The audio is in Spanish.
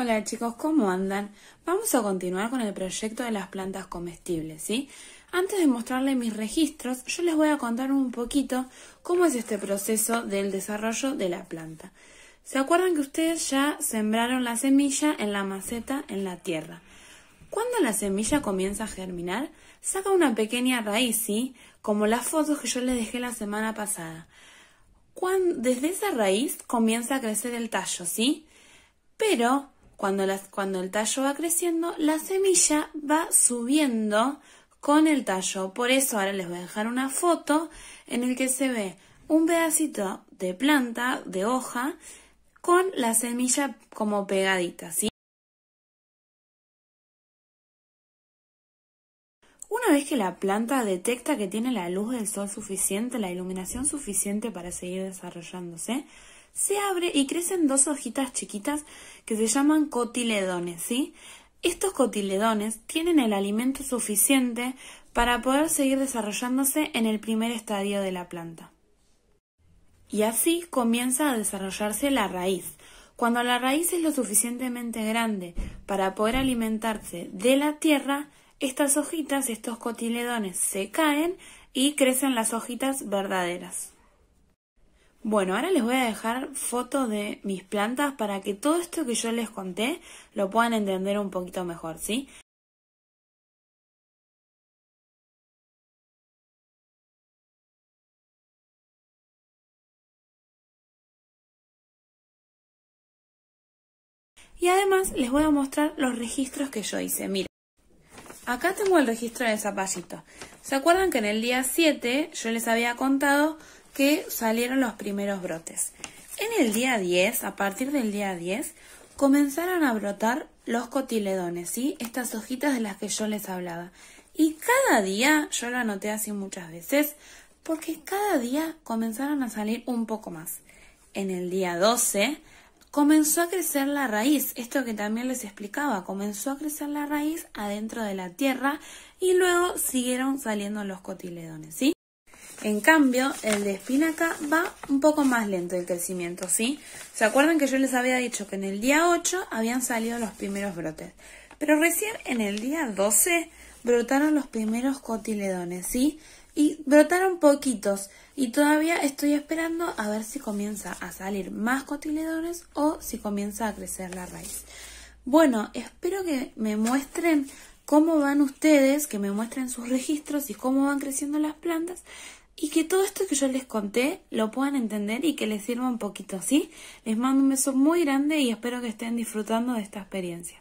Hola chicos, ¿cómo andan? Vamos a continuar con el proyecto de las plantas comestibles, ¿sí? Antes de mostrarles mis registros, yo les voy a contar un poquito cómo es este proceso del desarrollo de la planta. ¿Se acuerdan que ustedes ya sembraron la semilla en la maceta en la tierra? Cuando la semilla comienza a germinar, saca una pequeña raíz, ¿sí? Como las fotos que yo les dejé la semana pasada. desde esa raíz comienza a crecer el tallo, ¿sí? Pero cuando, el tallo va creciendo, la semilla va subiendo con el tallo. Por eso ahora les voy a dejar una foto en el que se ve un pedacito de planta, de hoja, con la semilla como pegadita, ¿sí? Una vez que la planta detecta que tiene la luz del sol suficiente, la iluminación suficiente para seguir desarrollándose, se abre y crecen dos hojitas chiquitas que se llaman cotiledones, ¿sí? Estos cotiledones tienen el alimento suficiente para poder seguir desarrollándose en el primer estadio de la planta. Y así comienza a desarrollarse la raíz. Cuando la raíz es lo suficientemente grande para poder alimentarse de la tierra, estas hojitas, estos cotiledones, se caen y crecen las hojitas verdaderas. Bueno, ahora les voy a dejar fotos de mis plantas para que todo esto que yo les conté lo puedan entender un poquito mejor, ¿sí? Y además les voy a mostrar los registros que yo hice. Miren, acá tengo el registro de zapallito. ¿Se acuerdan que en el día 7 yo les había contado que salieron los primeros brotes. En el día 10, a partir del día 10, comenzaron a brotar los cotiledones, ¿sí? Estas hojitas de las que yo les hablaba. Y cada día, yo lo anoté así muchas veces, porque cada día comenzaron a salir un poco más. En el día 12 comenzó a crecer la raíz, esto que también les explicaba, comenzó a crecer la raíz adentro de la tierra y luego siguieron saliendo los cotiledones, ¿sí? En cambio, el de espinaca va un poco más lento el crecimiento, ¿sí? ¿Se acuerdan que yo les había dicho que en el día 8 habían salido los primeros brotes? Pero recién en el día 12 brotaron los primeros cotiledones, ¿sí? Y brotaron poquitos y todavía estoy esperando a ver si comienza a salir más cotiledones o si comienza a crecer la raíz. Bueno, espero que me muestren cómo van ustedes, que me muestren sus registros y cómo van creciendo las plantas y que todo esto que yo les conté lo puedan entender y que les sirva un poquito, ¿sí? Les mando un beso muy grande y espero que estén disfrutando de esta experiencia.